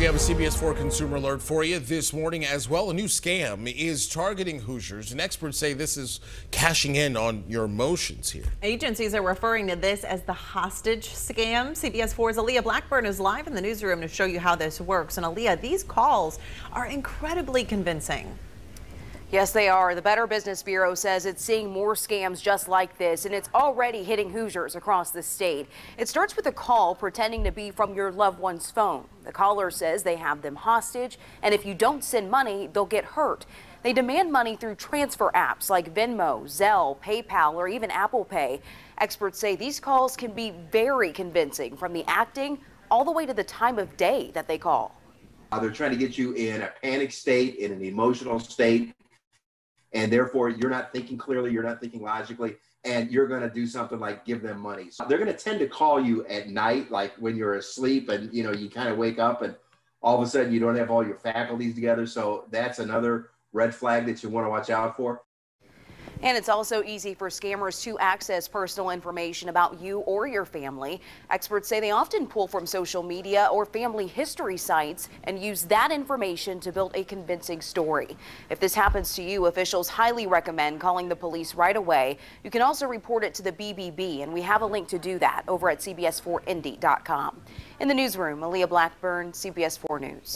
we have a CBS 4 consumer alert for you this morning as well. A new scam is targeting Hoosiers, and experts say this is cashing in on your emotions here. Agencies are referring to this as the hostage scam. CBS 4's Aaliyah Blackburn is live in the newsroom to show you how this works. And Aaliyah, these calls are incredibly convincing. Yes, they are. The Better Business Bureau says it's seeing more scams just like this, and it's already hitting Hoosiers across the state. It starts with a call pretending to be from your loved one's phone. The caller says they have them hostage, and if you don't send money, they'll get hurt. They demand money through transfer apps like Venmo, Zelle, PayPal, or even Apple Pay. Experts say these calls can be very convincing from the acting all the way to the time of day that they call. Uh, they're trying to get you in a panic state, in an emotional state and therefore you're not thinking clearly, you're not thinking logically, and you're going to do something like give them money. So they're going to tend to call you at night, like when you're asleep, and you know you kind of wake up and all of a sudden you don't have all your faculties together. So that's another red flag that you want to watch out for. And it's also easy for scammers to access personal information about you or your family. Experts say they often pull from social media or family history sites and use that information to build a convincing story. If this happens to you, officials highly recommend calling the police right away. You can also report it to the BBB, and we have a link to do that over at CBS4Indy.com. In the newsroom, Aaliyah Blackburn, CBS 4 News.